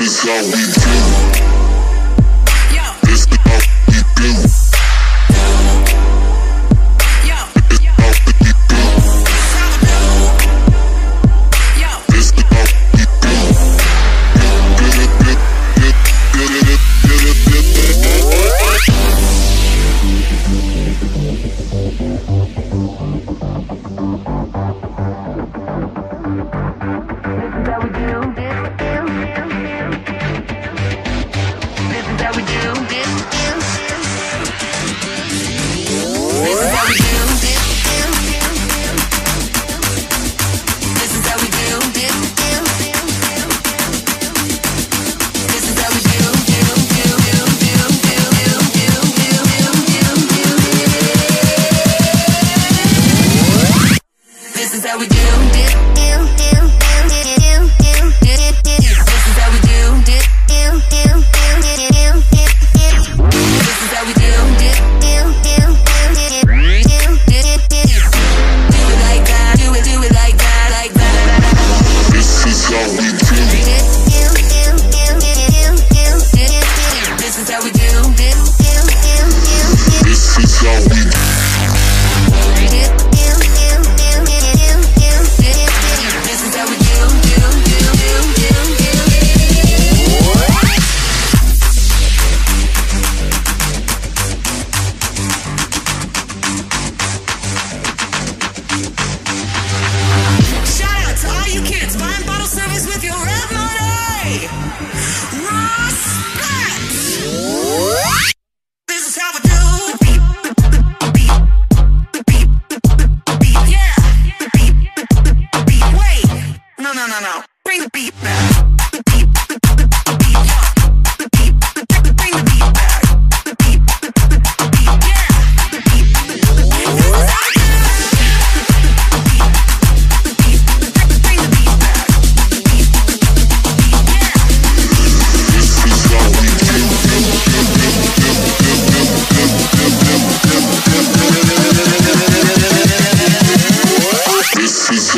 This is how we do. This is how we do. This is how we do.